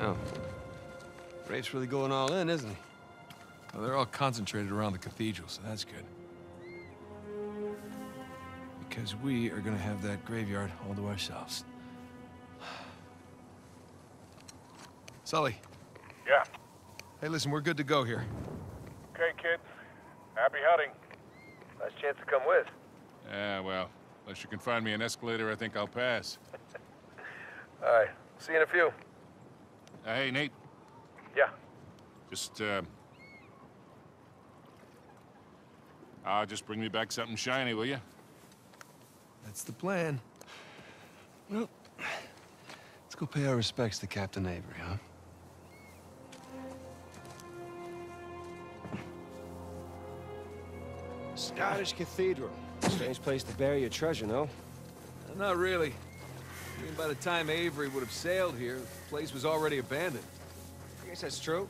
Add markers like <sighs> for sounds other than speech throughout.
Oh. Well, Rafe's really going all in, isn't he? Well, they're all concentrated around the cathedral, so that's good. Because we are gonna have that graveyard all to ourselves. Sully. Yeah. Hey, listen, we're good to go here. Okay, kids. Happy hunting. Nice chance to come with. Yeah, well, unless you can find me an escalator, I think I'll pass. <laughs> All right. See you in a few. Uh, hey, Nate, Yeah. just, uh... Ah, just bring me back something shiny, will you? That's the plan. Well, let's go pay our respects to Captain Avery, huh? Scottish Cathedral. Strange place to bury your treasure, no? Not really. I mean, by the time Avery would have sailed here, the place was already abandoned. I guess that's true.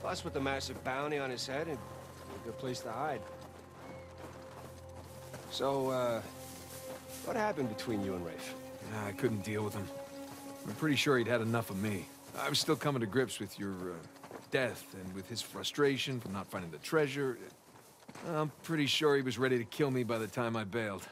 Plus, with the massive bounty on his head, it'd be a good place to hide. So, uh, what happened between you and Rafe? Nah, I couldn't deal with him. I'm pretty sure he'd had enough of me. I was still coming to grips with your uh, death and with his frustration from not finding the treasure. I'm pretty sure he was ready to kill me by the time I bailed.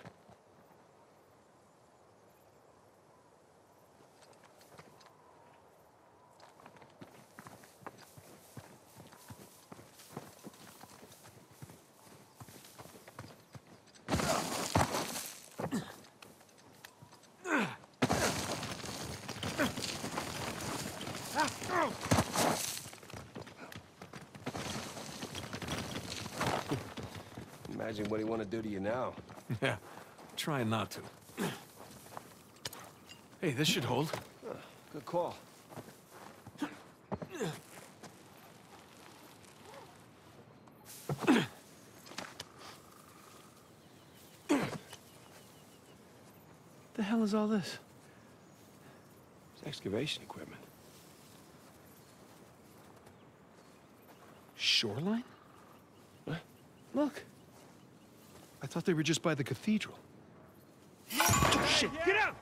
Imagine what he want to do to you now. Yeah, trying not to. Hey, this should hold. Good call. The hell is all this? It's excavation equipment. Shoreline? What? Look. I thought they were just by the cathedral. Oh, Shit, get out!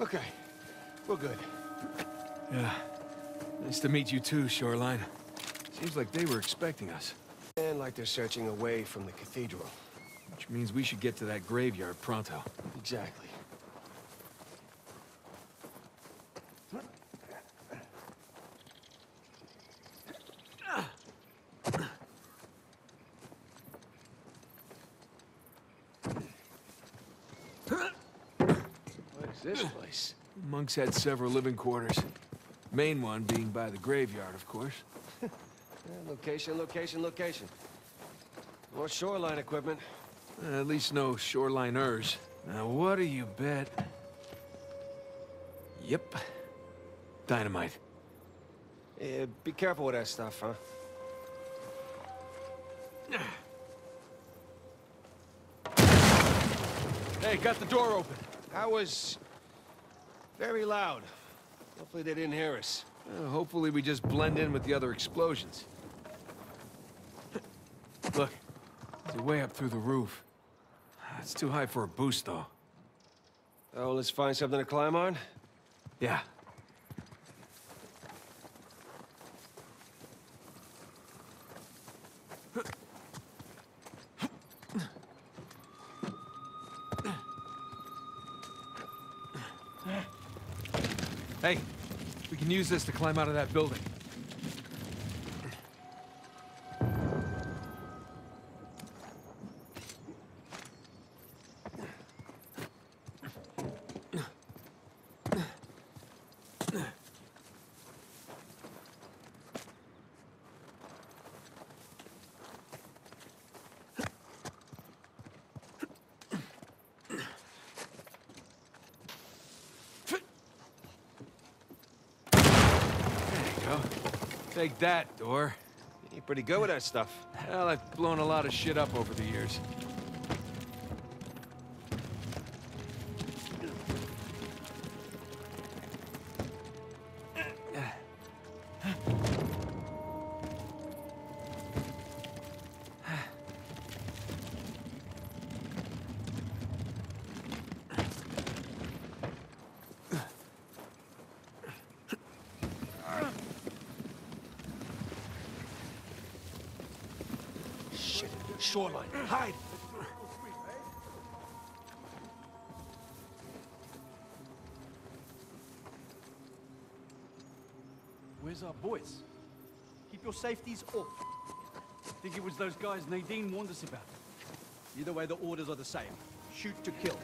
Okay, we're good. Yeah. Nice to meet you too, Shoreline. Seems like they were expecting us. And like they're searching away from the cathedral. Which means we should get to that graveyard pronto. Exactly. What is this place? Monks had several living quarters. Main one being by the graveyard, of course. Yeah, <laughs> location, location, location. More shoreline equipment. Uh, At least no shoreliners. Now, what do you bet? Yep. Dynamite. Yeah, be careful with that stuff, huh? Hey, got the door open. That was very loud. Hopefully they didn't hear us. Uh, hopefully we just blend in with the other explosions. Look, it's a way up through the roof. It's too high for a boost, though. Oh, let's find something to climb on? Yeah. Use this to climb out of that building. Go. Take that, door. You're pretty good with that stuff. Hell, I've blown a lot of shit up over the years. Your safeties up. Think it was those guys Nadine warned us about. Either way, the orders are the same. Shoot to kill.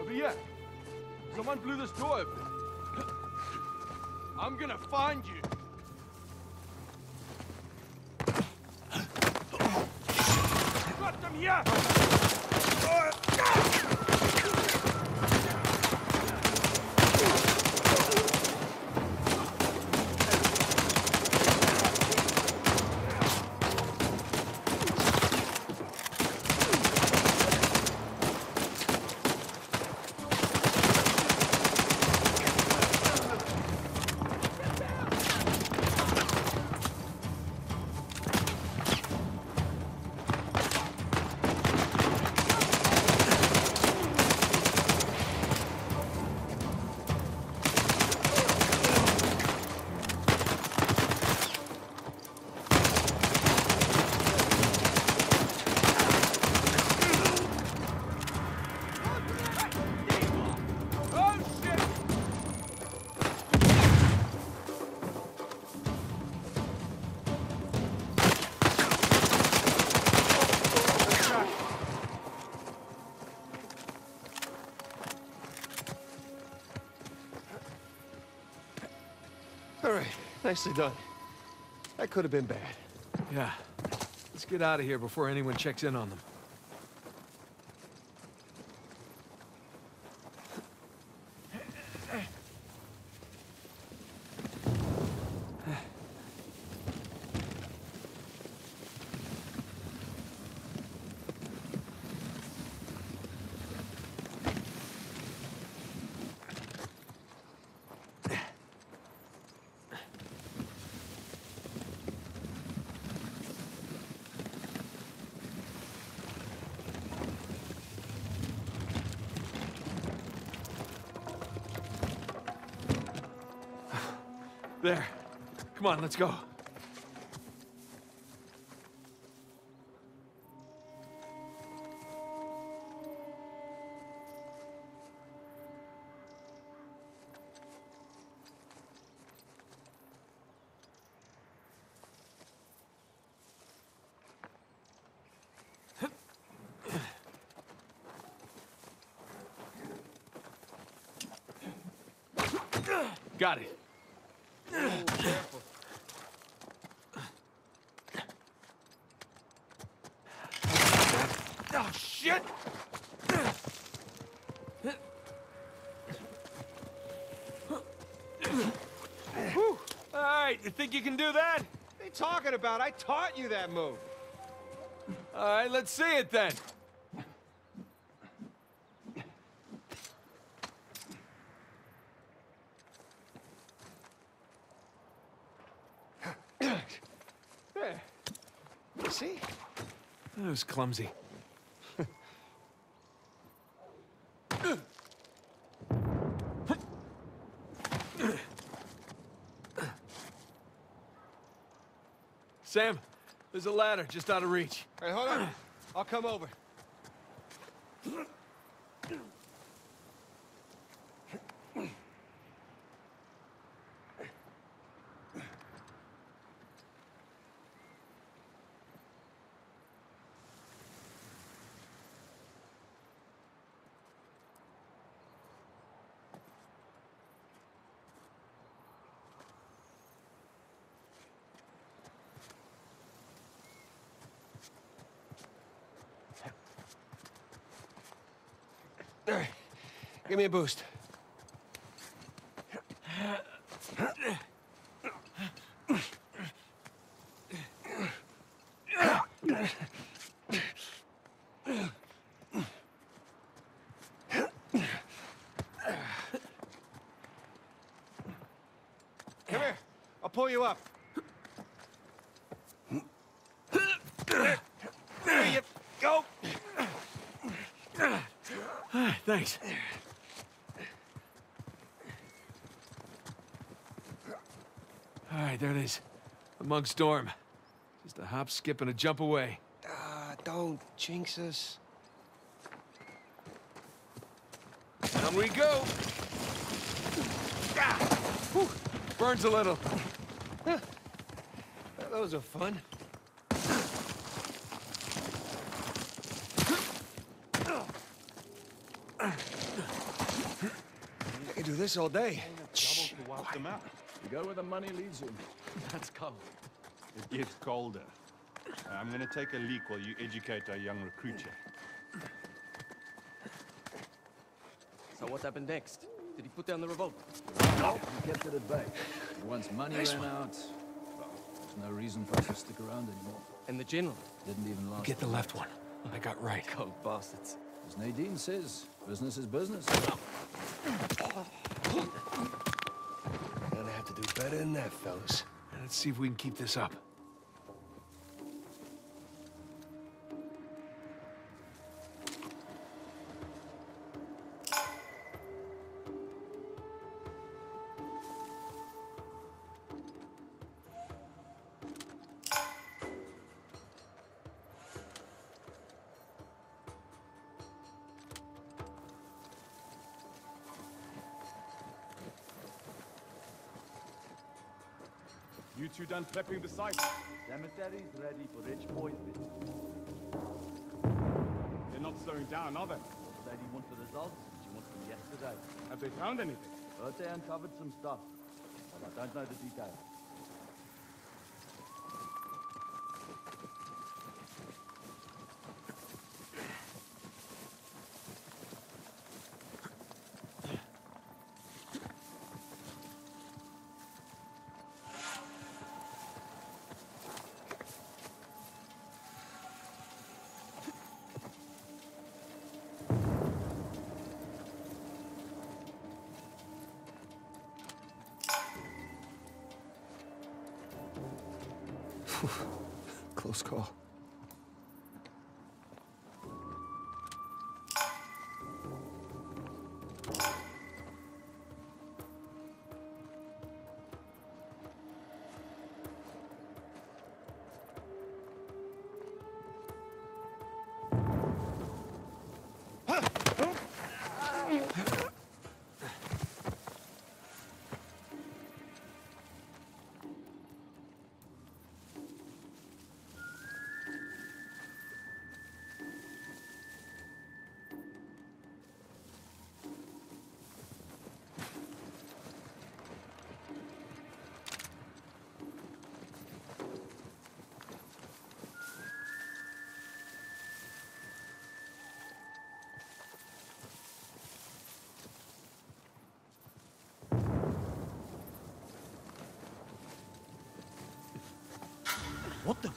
Over here! Someone blew this door open. I'm gonna find you! Got them here! Nicely done. That could have been bad. Yeah. Let's get out of here before anyone checks in on them. There. Come on, let's go. Think you can do that? What are you talking about? I taught you that move. All right, let's see it then. <coughs> There. See? That was clumsy. Sam, there's a ladder just out of reach. All right, hold on. <clears throat> I'll come over. Give me a boost. Come here. I'll pull you up. There you go. Thanks. All right, there it is. Amongst Storm. Just a hop, skip, and a jump away. Ah, don't jinx us. Down we go! Ah! Whew. Burns a little. Those are fun. I could do this all day. Trouble to wipe them out. You go where the money leads you. That's cold. It gets colder. Uh, I'm gonna take a leak while you educate our young recruit here. So what happened next? Did he put down the revolt? He kept it at bay. And Once money ran out, there's no reason for us to stick around anymore. And the general? Didn't even last. Get the left one. I got right. Cold bastards. As Nadine says, business is business. Gonna have to do better than that, fellas. Let's see if we can keep this up. Done prepping the site? Cemetery's ready for each point. They're not slowing down, are they? What did you want the results? Did you want them yesterday? Have they found anything? Heard they uncovered some stuff, but I don't know the details. Close call. What the?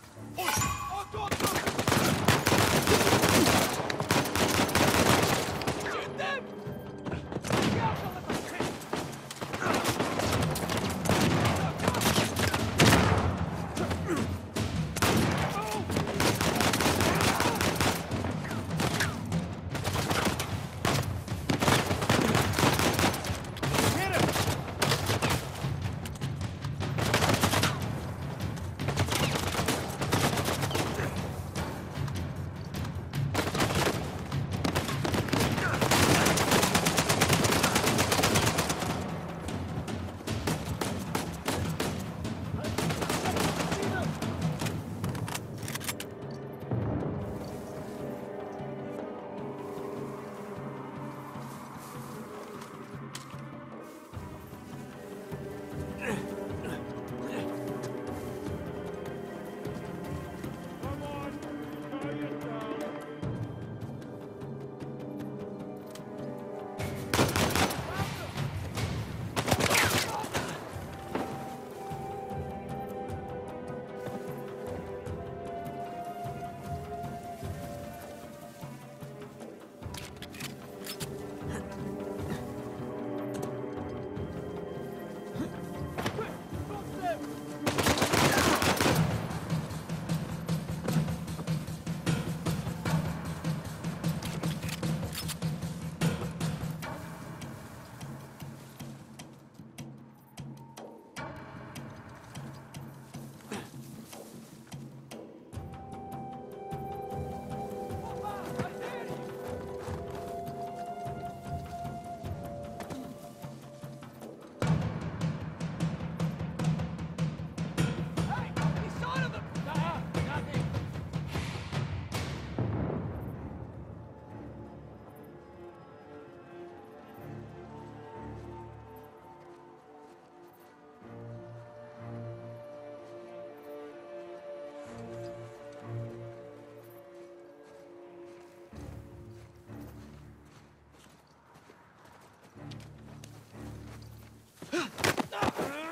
Anything?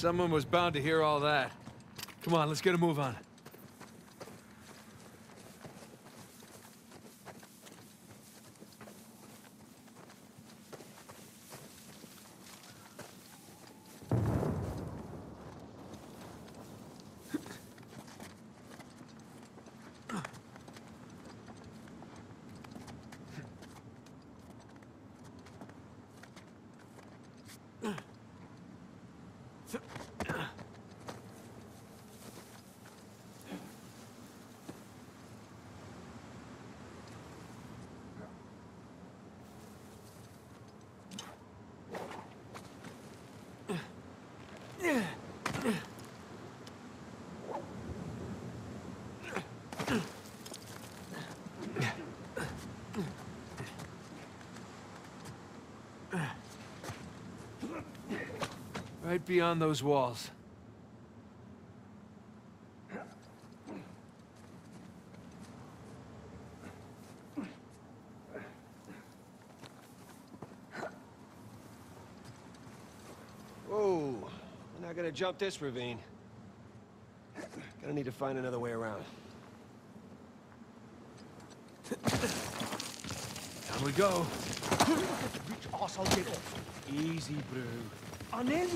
Someone was bound to hear all that. Come on, let's get a move on. Right beyond those walls. Whoa. We're not gonna jump this ravine. Gonna need to find another way around. Down we go. Which arsehole get off? Easy, bro. Blew my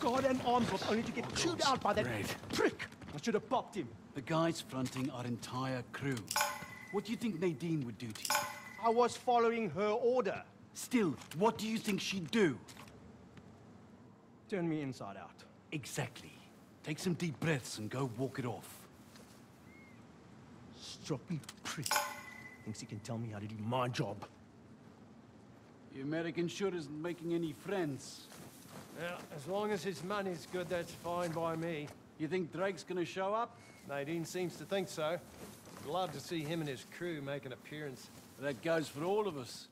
goddamn arms off only to get chewed out by that prick. I should have popped him. The guy's fronting our entire crew. What do you think Nadine would do to you? I was following her order. Still, what do you think she'd do? Turn me inside out. Exactly. Take some deep breaths and go walk it off. Stroppy prick. Thinks he can tell me how to do my job. The American sure isn't making any friends. Yeah, as long as his money's good, that's fine by me. You think Drake's gonna show up? Nadine seems to think so. Love to see him and his crew make an appearance. That goes for all of us.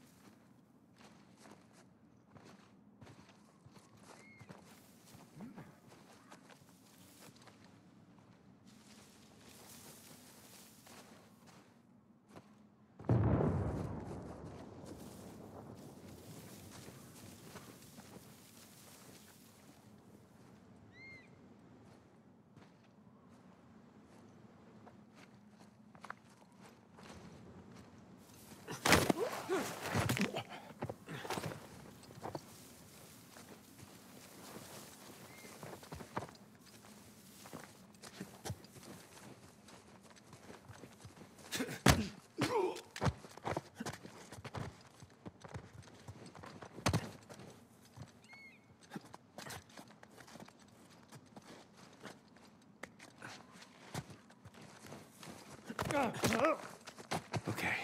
Okay.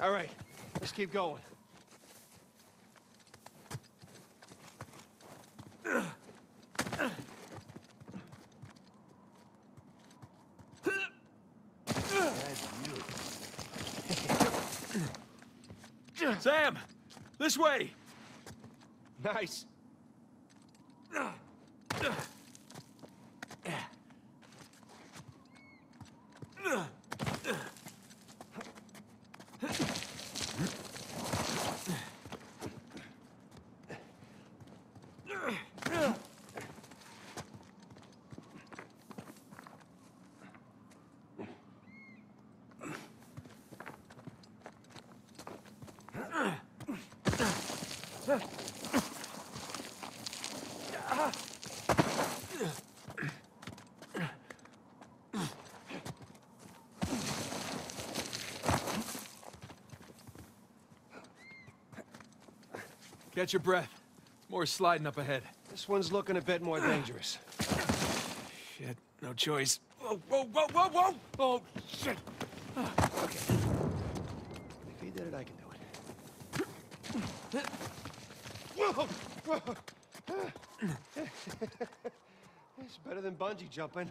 All right, let's keep going. Sam! This way! Nice. Catch your breath. More sliding up ahead. This one's looking a bit more dangerous. Shit, no choice. Whoa, whoa, whoa, whoa, whoa! Oh, shit! Okay. If he did it, I can do it. Whoa! Whoa! it's better than bungee jumping.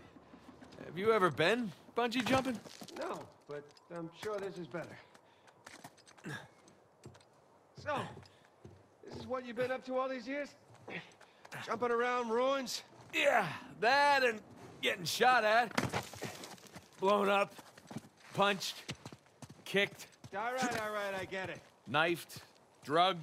Have you ever been bungee jumping? No, but I'm sure this is better. So, this is what you've been up to all these years? Jumping around ruins? Yeah, that and getting shot at. Blown up. Punched. Kicked. All right, all right, I get it. Knifed. Drugged.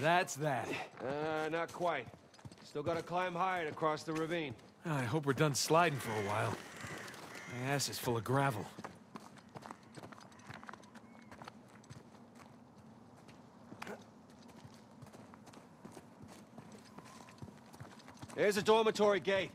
That's that. Uh, not quite. Still gotta climb higher to cross the ravine. I hope we're done sliding for a while. My ass is full of gravel. There's a dormitory gate.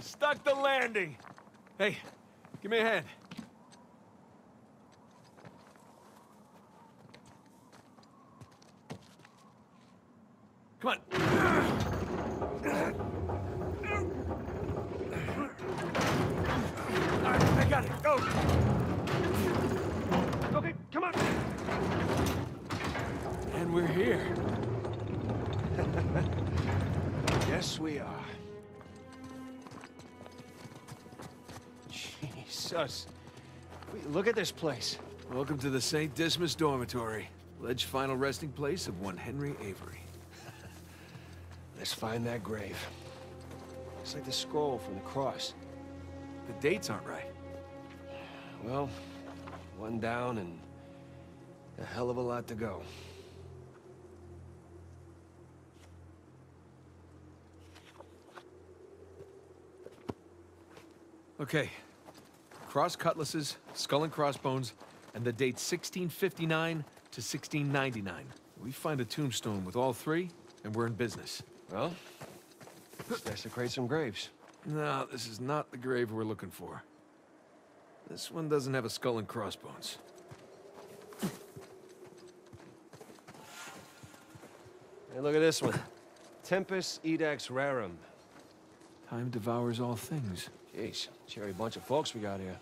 Stuck the landing. Hey, give me a hand. Come on. I got it. Go. Okay, come on. And we're here. <laughs> Yes, we are. Jesus. Wait, look at this place. Welcome to the St. Dismas Dormitory. Alleged final resting place of one Henry Avery. <laughs> Let's find that grave. It's like the scroll from the cross. The dates aren't right. Well, one down and a hell of a lot to go. Okay. Cross cutlasses, skull and crossbones, and the date 1659 to 1699. We find a tombstone with all three, and we're in business. Well, let's desecrate some graves. No, this is not the grave we're looking for. This one doesn't have a skull and crossbones. Hey, look at this one. Tempus Edax Rerum. Time devours all things. Jeez, cherry bunch of folks we got here.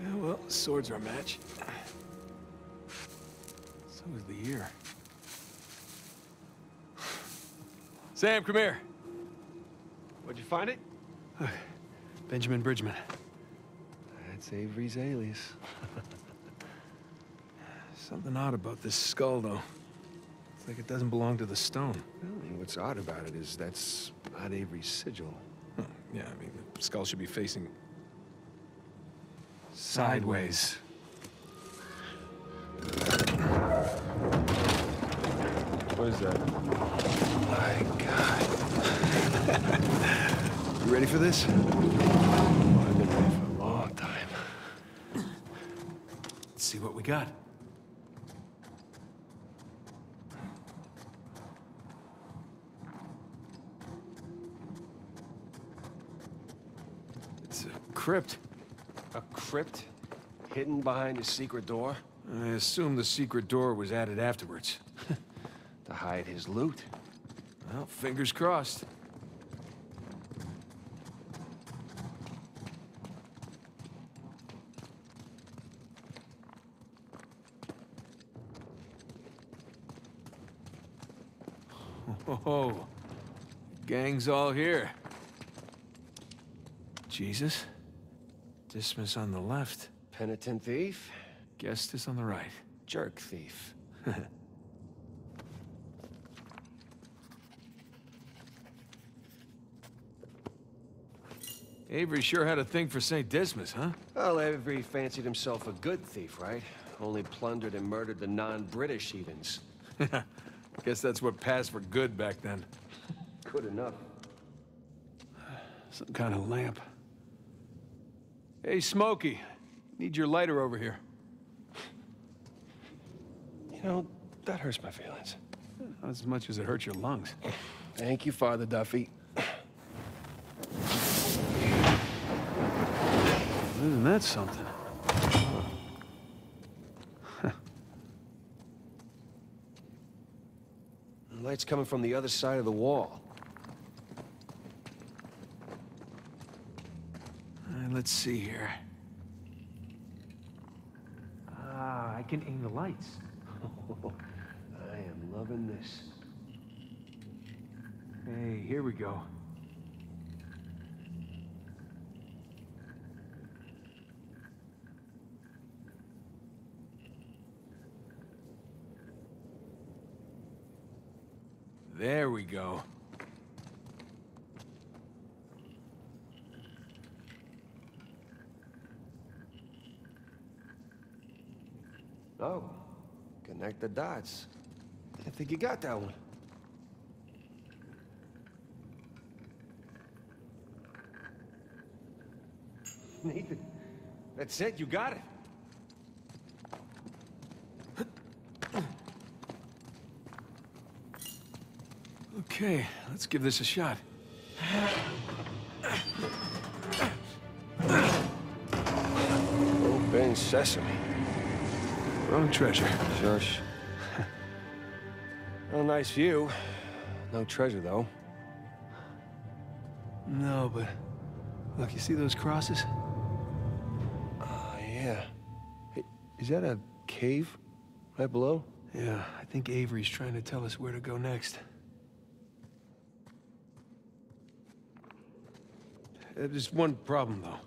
Yeah, well, swords are a match. So is the year. Sam, come here. Where'd you find it? Benjamin Bridgeman. That's Avery's alias. Something odd about this skull, though. It's like it doesn't belong to the stone. Well, what's odd about it is that's not Avery's sigil. Huh, Yeah, I mean, the skull should be facing... sideways. What is that? My God. <laughs> you ready for this? See what we got. It's a crypt. A crypt hidden behind a secret door I assume the secret door was added afterwards. <laughs> to hide his loot. Well, fingers crossed. Oh, all here. Jesus, Dismas on the left, Penitent thief, Gestas on the right. jerk thief. <laughs> Avery sure had a thing for St. Dismas, huh? Well, Avery fancied himself a good thief, right? Only plundered and murdered the non-British heathens. <laughs> Guess that's what passed for good back then. Good enough. Some kind of lamp. Hey, Smokey. Need your lighter over here. You know, that hurts my feelings. Not as much as it hurts your lungs. Thank you, Father Duffy. Isn't that something? The light's coming from the other side of the wall. Uh, let's see here. Ah, I can aim the lights. <laughs> I am loving this. Hey, here we go. There we go. Oh, connect the dots. I think you got that one. Nathan, that's it, you got it. Okay, let's give this a shot. Open sesame. Wrong treasure. Shush. <laughs> well, nice view. No treasure, though. No, but look, you see those crosses? Oh, yeah. Hey, is that a cave right below? Yeah, I think Avery's trying to tell us where to go next. Uh, There's one problem, though.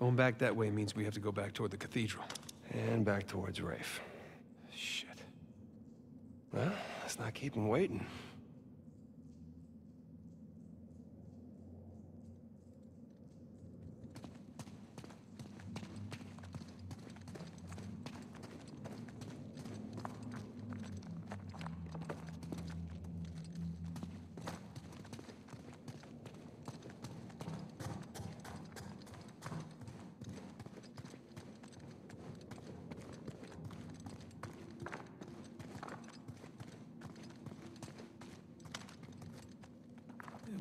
Going back that way means we have to go back toward the cathedral. And back towards Rafe. Shit. Well, let's not keep him waiting.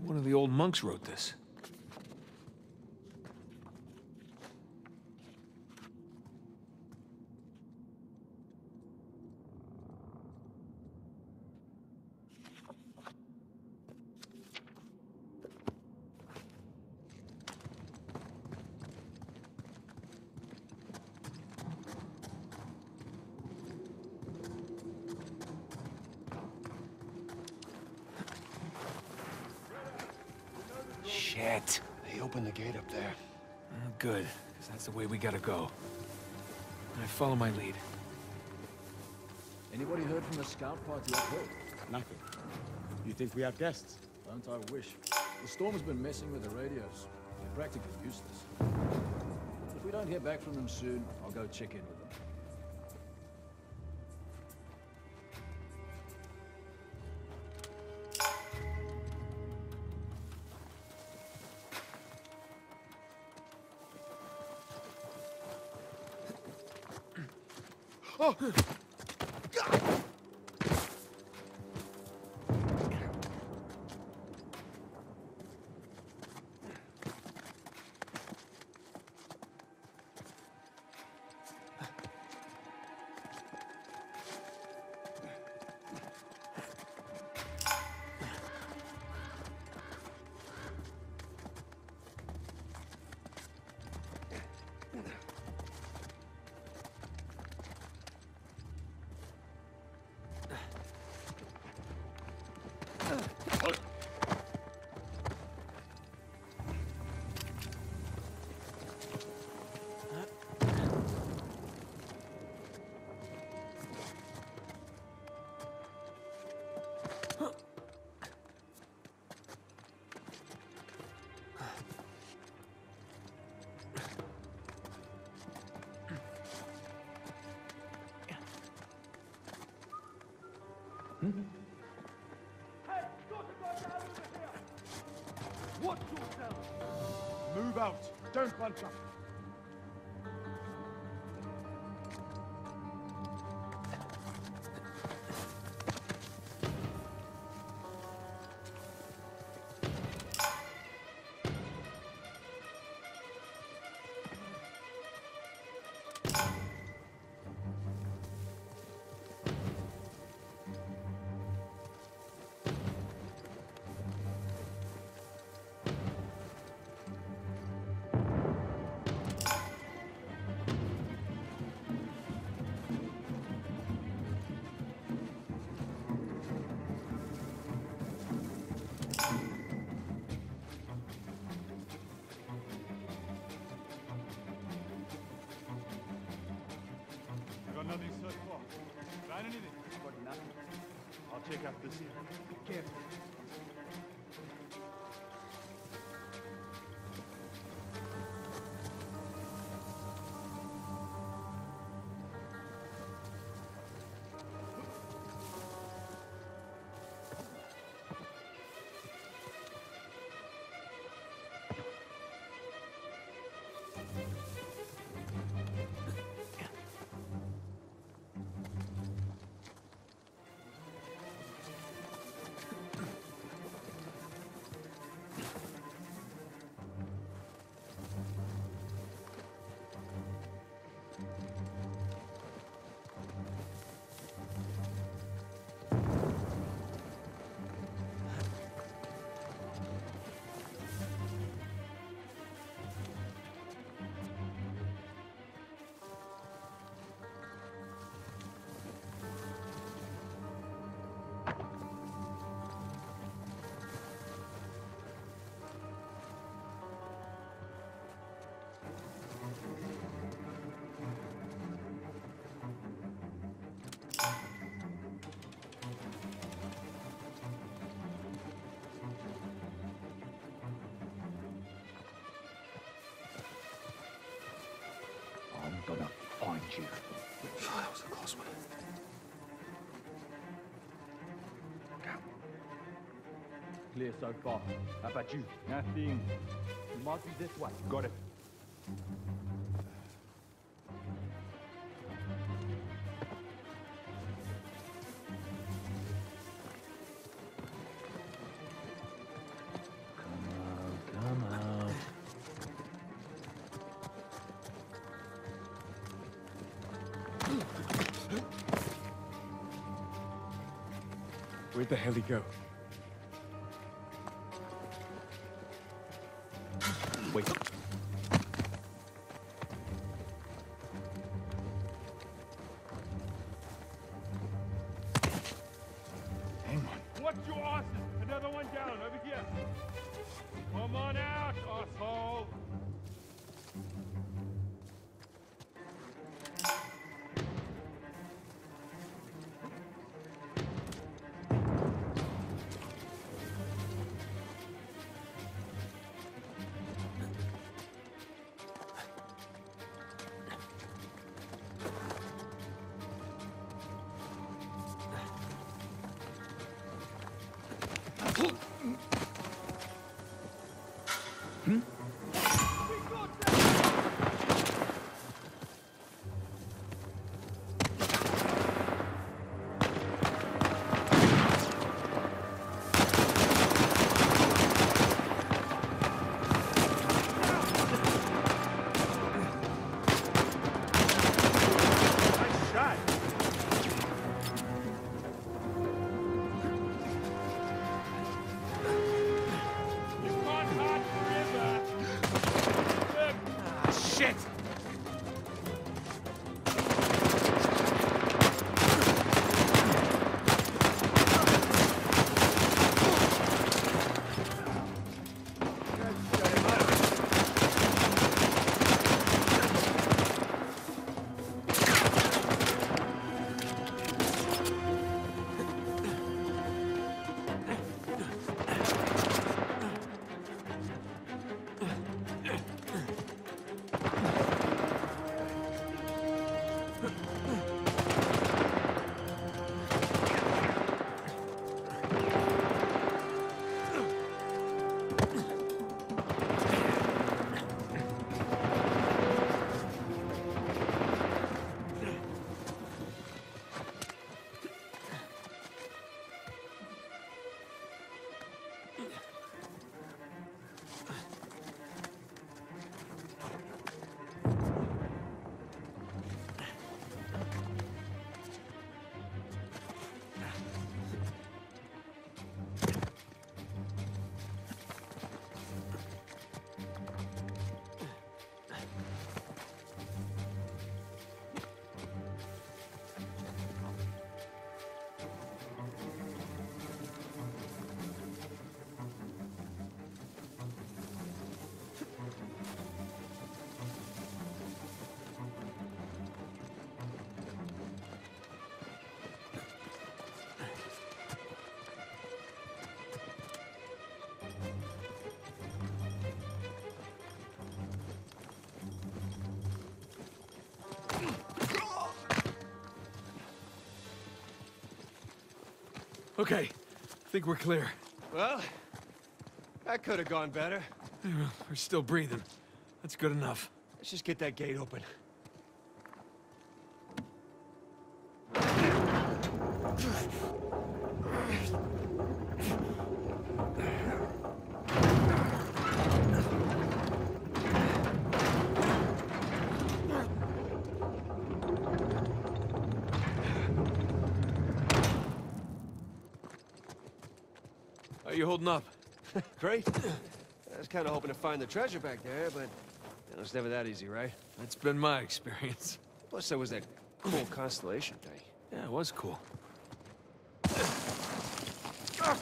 One of the old monks wrote this. Shit. They opened the gate up there. Oh, good, because that's the way we gotta go. I follow my lead. Anybody heard from the scout party up hill? Nothing. You think we have guests? Don't I wish. The storm's been messing with the radios. They're practically useless. If we don't hear back from them soon, I'll go check in with God! Yourself! Move out. Don't bunch up. I got nothing so far. Find anything? Got nothing. I'll check out this here. Careful. Gonna find you. that was a close one. Clear so far. How about you? Nothing. You might be this way. Got it. Where'd the hell he go? Okay, I think we're clear. Well, that could have gone better. We're still breathing. That's good enough. Let's just get that gate open. You holding up? Great. I was kind of hoping to find the treasure back there, but you know, it's never that easy, right? That's been my experience. Plus, there was that cool constellation thing. Yeah, it was cool. Ah,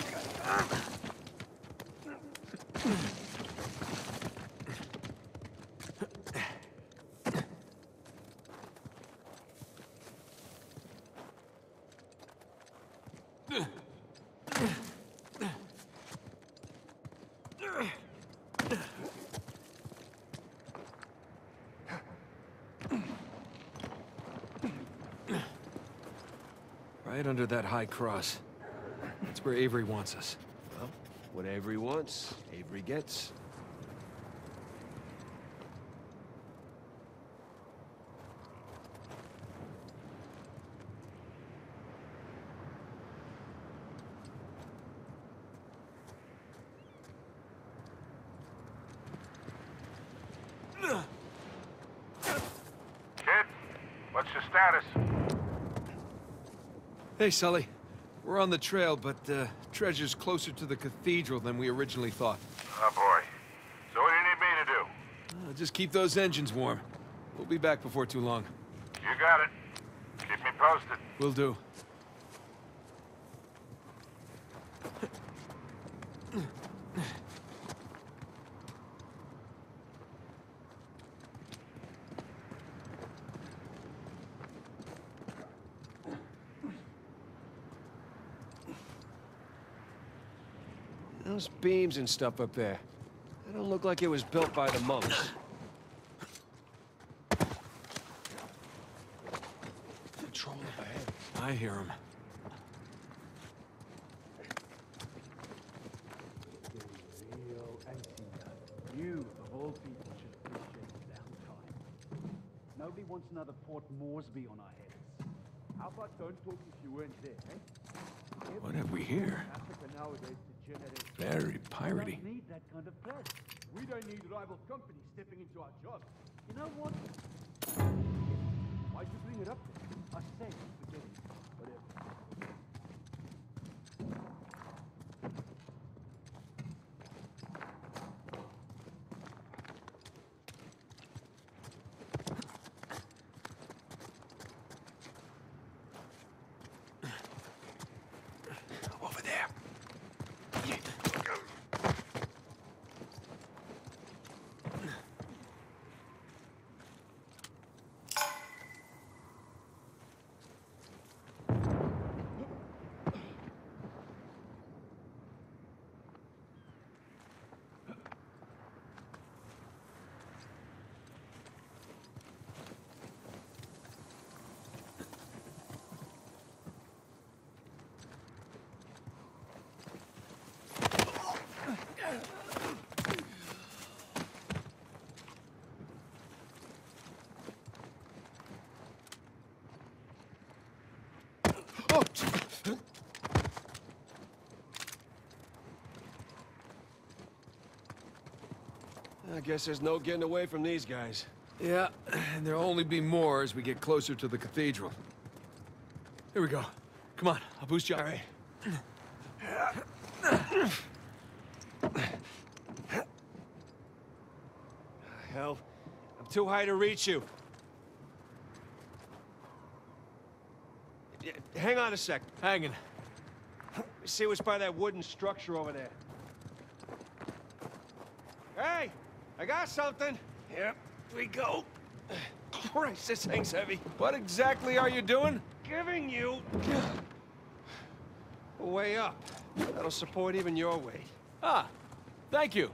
Right under that high cross. That's where Avery wants us. Well, what Avery wants, Avery gets. Kid, what's your status? Hey, Sully. We're on the trail, but uh, treasure's closer to the cathedral than we originally thought. Oh, boy. So what do you need me to do? Uh, just keep those engines warm. We'll be back before too long. You got it. Keep me posted. Will do. Those beams and stuff up there. They don't look like it was built by the monks. Patrol up ahead. I hear him. You, of all people, should appreciate downtime. Nobody wants another Port Moresby on our heads. How about don't talk if you weren't there, eh? What have we here? Africa nowadays degenerates. Very We don't need that kind of press. We don't need rival companies stepping into our jobs. You know what? Why'd you bring it up? I say, forget it. Whatever. Over there. I guess there's no getting away from these guys. Yeah, and there'll only be more as we get closer to the cathedral. Here we go. Come on, I'll boost you up. All right. Hell, I'm too high to reach you. Hang on a sec. Hanging. See what's by that wooden structure over there. Hey, I got something. Yep, we go. Christ, this thing's heavy. What exactly are you doing? Giving you a way up. That'll support even your weight. Ah, thank you.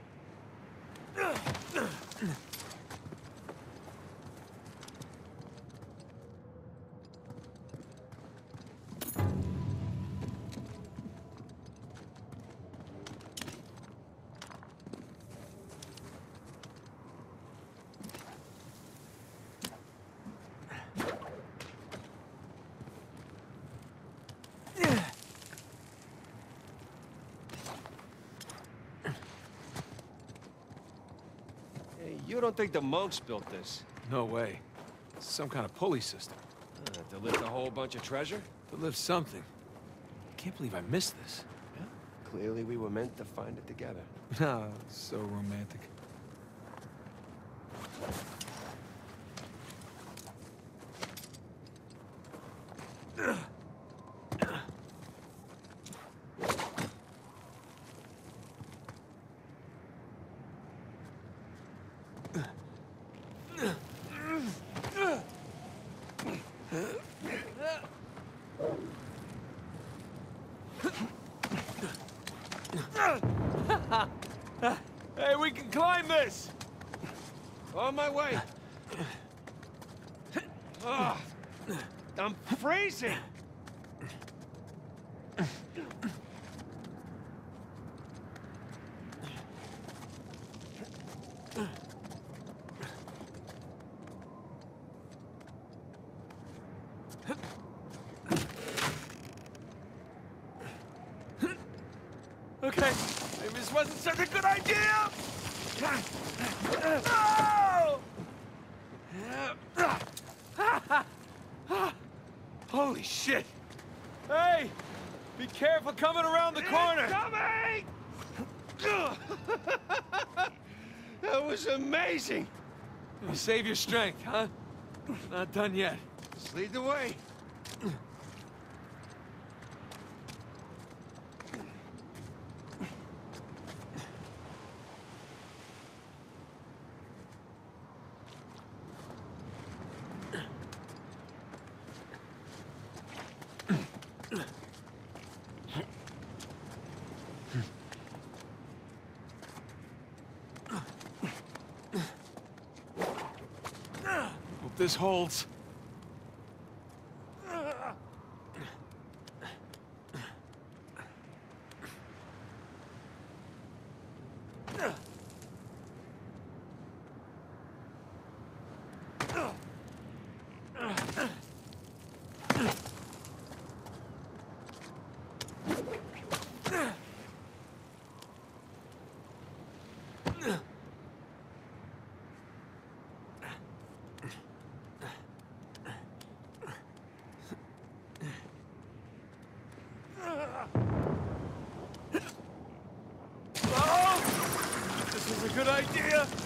You don't think the monks built this? No way. It's some kind of pulley system. Uh, to lift a whole bunch of treasure? To lift something. I can't believe I missed this. Yeah, Clearly we were meant to find it together. No, <laughs> so romantic. Hey, we can climb this! On my way! Ah, I'm freezing! Okay, maybe this wasn't such a good idea! Oh! Holy shit! Hey! Be careful coming around the corner! Coming! that was amazing! You save your strength, huh? Not done yet. Just lead the way. Hope this holds. Good idea!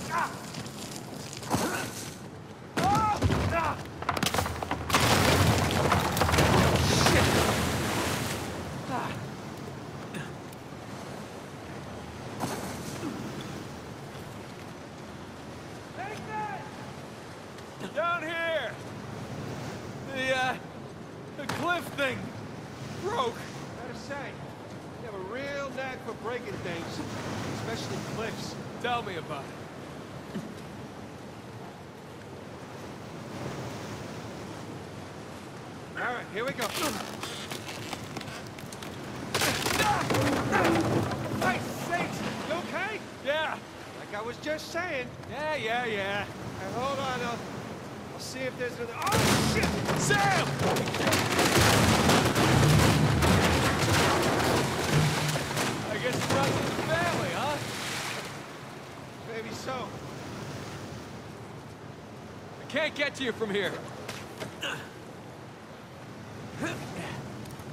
Get to you from here.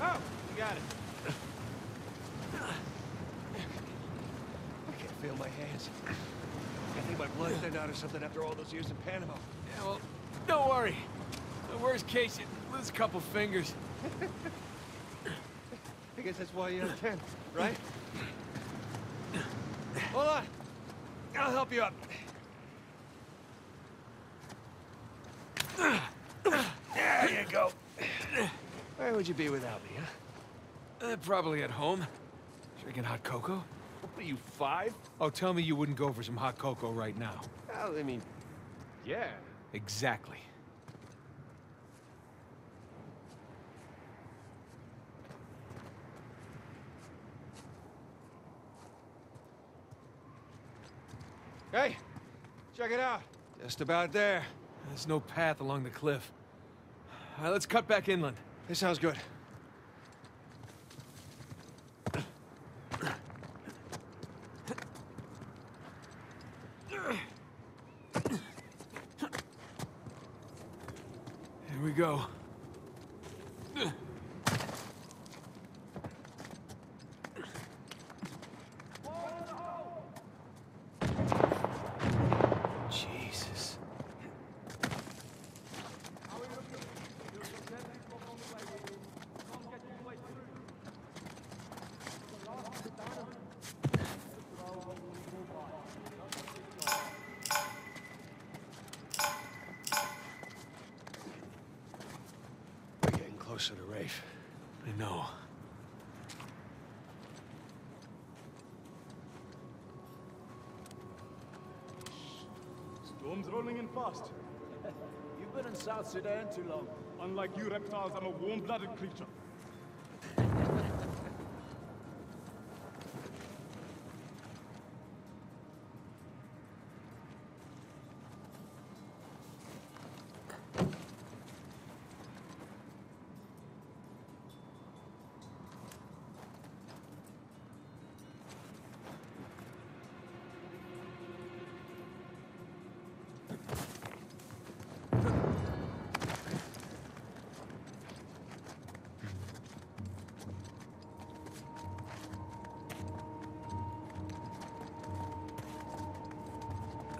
Oh, you got it. I can't feel my hands. I think my blood thinned out or something after all those years in Panama. Yeah, well, don't worry. The worst case, you lose a couple fingers. I guess that's why you're 10, right? Hold on. I'll help you up. There you go. Where would you be without me, huh? Uh, probably at home. Drinking hot cocoa. What are you, five? Oh, tell me you wouldn't go for some hot cocoa right now. Well, I mean, yeah. Exactly. Hey, check it out. Just about there. There's no path along the cliff. All right, let's cut back inland. This sounds good. go. Jesus. We're getting closer to Rafe. I know. Storm's rolling in fast. You've South Sudan too long. Unlike you reptiles, I'm a warm-blooded creature.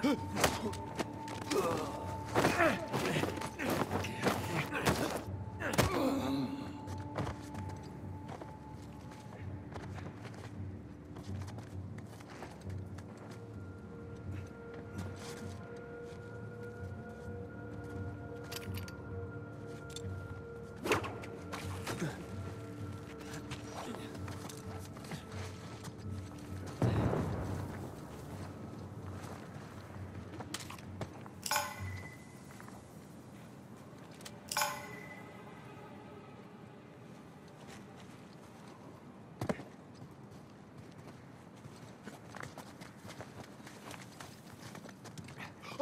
あっ!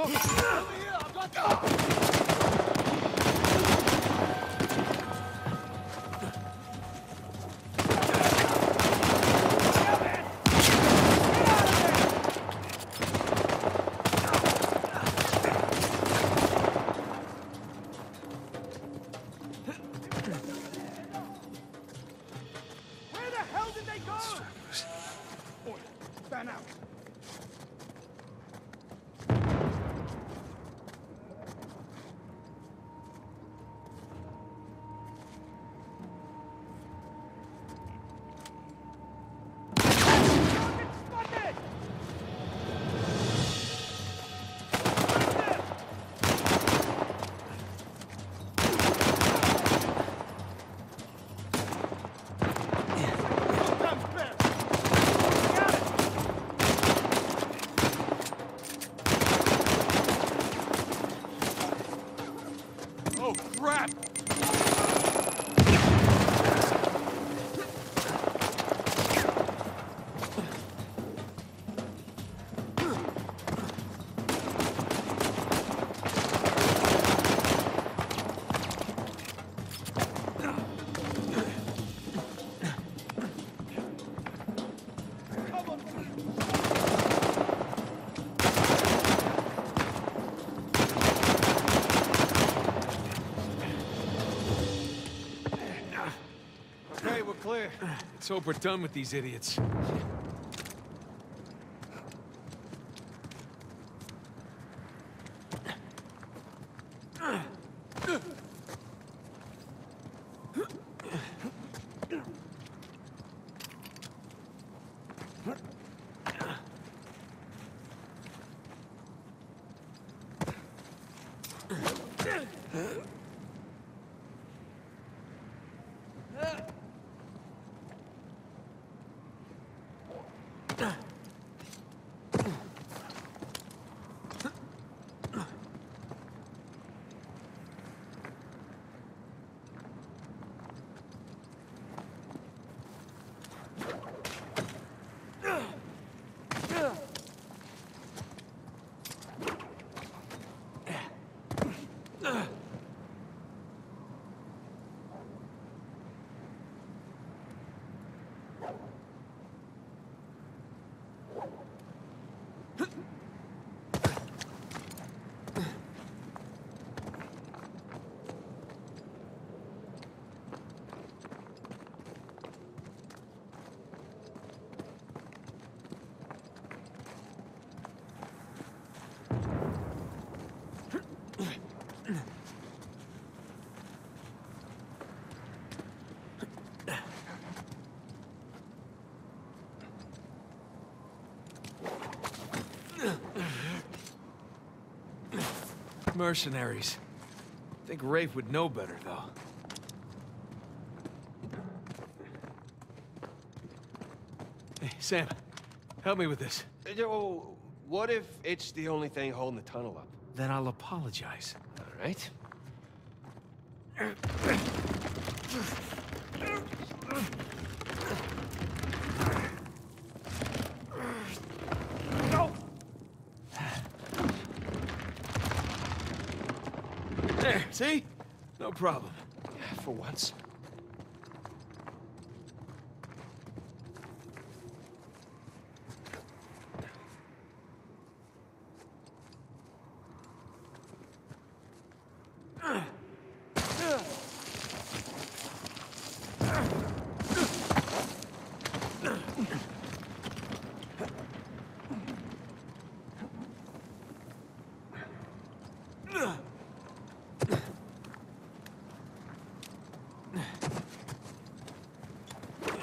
Where Let's hope we're done with these idiots. 嗯 Mercenaries. I think Rafe would know better, though. Hey, Sam, help me with this. What if it's the only thing holding the tunnel up? Then I'll apologize. All right. There, see? No problem. For once.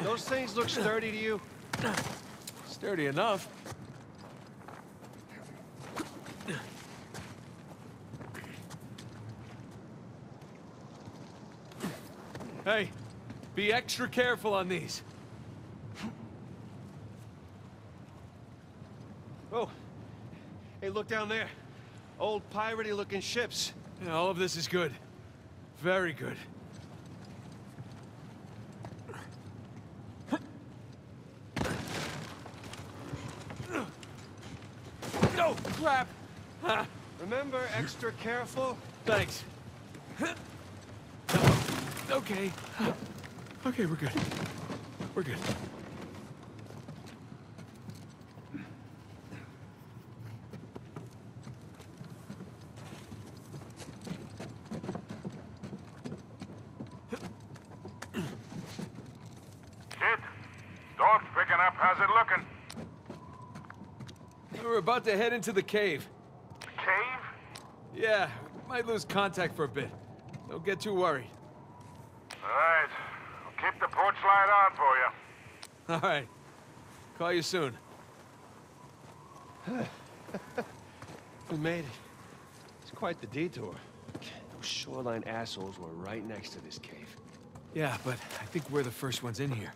Those things look sturdy to you? Sturdy enough. Hey, be extra careful on these. Oh. Hey, look down there. Old piratey looking ships. Yeah, all of this is good. Very good. Ah, Remember, extra careful? thanks. Okay. Okay, we're good. We're good. Kid, dog's picking up. How's it looking? We're about to head into the cave. Cave? Yeah, might lose contact for a bit. Don't get too worried. All right. I'll keep the porch light on for you. All right. Call you soon. <sighs> We made it. It's quite the detour. Those shoreline assholes were right next to this cave. Yeah, but I think we're the first ones in here.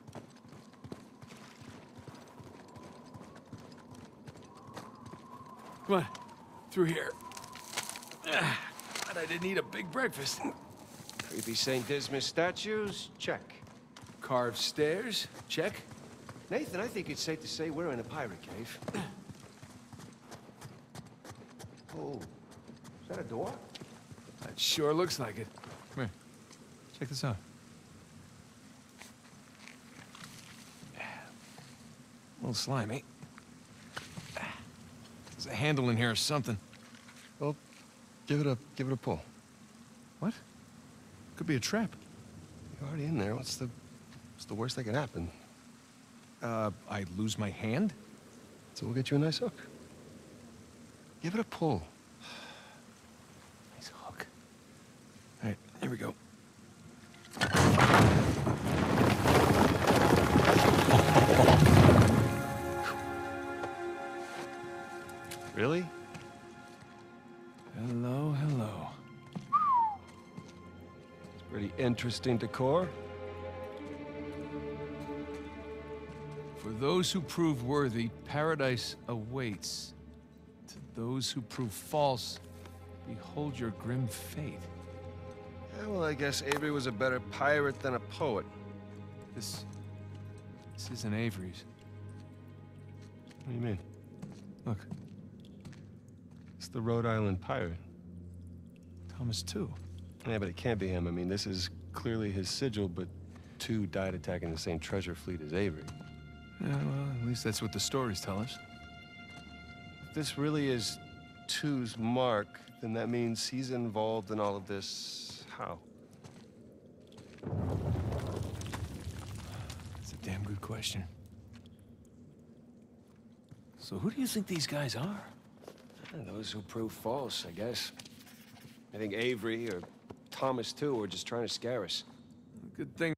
Come on, through here. Glad I didn't eat a big breakfast. Creepy St. Dismas statues? Check. Carved stairs? Check. Nathan, I think it's safe to say we're in a pirate cave. <clears throat> Oh, is that a door? That sure looks like it. Come here. Check this out. A little slimy. There's a handle in here or something. Well, give it a give it a pull. What? Could be a trap. You're already in there. What's the what's the worst that can happen? Uh, I lose my hand? So we'll get you a nice hook. Give it a pull. <sighs> Nice hook. All right, here we go. Interesting decor. For those who prove worthy, paradise awaits. To those who prove false, behold your grim fate. Yeah, well, I guess Avery was a better pirate than a poet. This. This isn't Avery's. What do you mean? Look, It's the Rhode Island pirate. Thomas Tew. Yeah, but it can't be him. I mean, this is clearly his sigil, but Tew died attacking the same treasure fleet as Avery. Yeah, well, at least that's what the stories tell us. If this really is Tew's mark, then that means he's involved in all of this. How? That's a damn good question. So who do you think these guys are? Those who prove false, I guess. I think Avery or Thomas, Tew, were just trying to scare us. Good thing